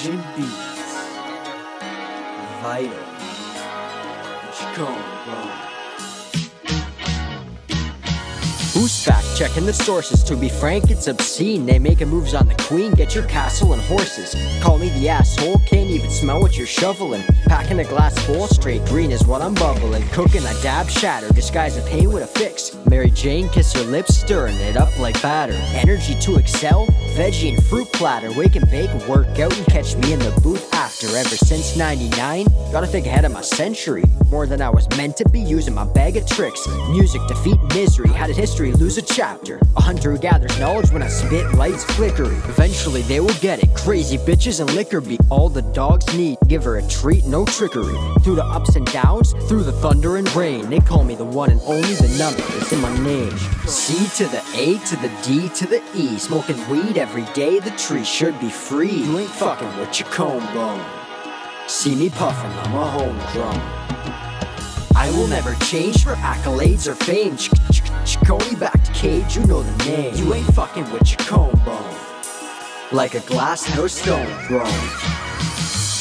Ancient beats. Vidal. Bro. Who's fact checking the sources? To be frank, it's obscene. They making moves on the queen. Get your castle and horses. Call me the asshole. Can't even smell what you're shoveling. Packing a glass full, straight green is what I'm bubbling. Cooking a dab shatter, disguise the pain with a fix. Mary Jane, kiss her lips, stirring it up like batter. Energy to excel, veggie and fruit platter. Wake and bake, work out and catch me in the booth after. Ever since 99, gotta think ahead of my century. More than I was meant to be using my bag of tricks. Music defeat misery, had a history, lose a chapter. A hunter who gathers knowledge when I spit lights flickery. Eventually they will get it. Crazy bitches and liquor be all the dogs need. Give her a treat, no trickery. Through the ups and downs, through the thunder and rain. They call me the one and only, the number is in my name. C to the A to the D to the E. Smoking weed every day, the tree should be free. You ain't fucking with your comb bone. See me puffin', I'm a homegrown. I will never change for accolades or fame. Ch- ch- ch- Cody back to cage, you know the name. You ain't fucking with your bone. Like a glass house stone throne.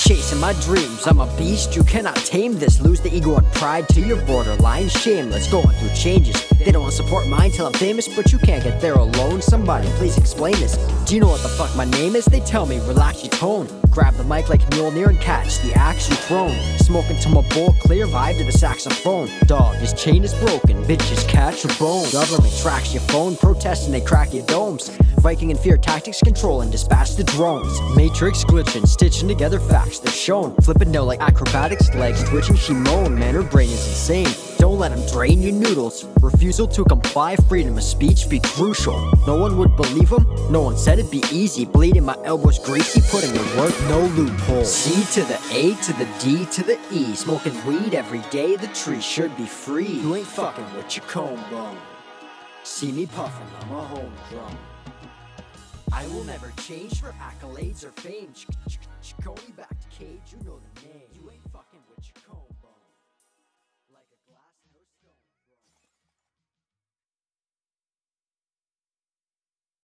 Chasing my dreams, I'm a beast, you cannot tame this. Lose the ego and pride to your borderline shameless. Going through changes, they don't want to support mine till I'm famous, but you can't get there alone. Somebody please explain this. Do you know what the fuck my name is? They tell me, relax your tone. Grab the mic like Mjolnir and catch the axe you thrown. Smoking to my bowl, clear vibe to the saxophone. Dog, his chain is broken, bitches catch your bone. Government tracks your phone, protesting they crack your domes. Viking and fear tactics control and dispatch the drones. Matrix glitching, stitching together facts they're shown. Flipping down like acrobatics, legs twitching, she moan. Man, her brain is insane. Don't let him drain your noodles. Refusal to comply, freedom of speech be crucial. No one would believe him, no one said it'd be easy. Bleeding my elbows greasy, putting in work, no loophole. C to the A to the D to the E. Smoking weed every day, the tree should be free. You ain't fucking with your comb bone. See me puffing, I'm a home homegrown. I will never change for accolades or fame. Ch- back to cage, you know the name. You ain't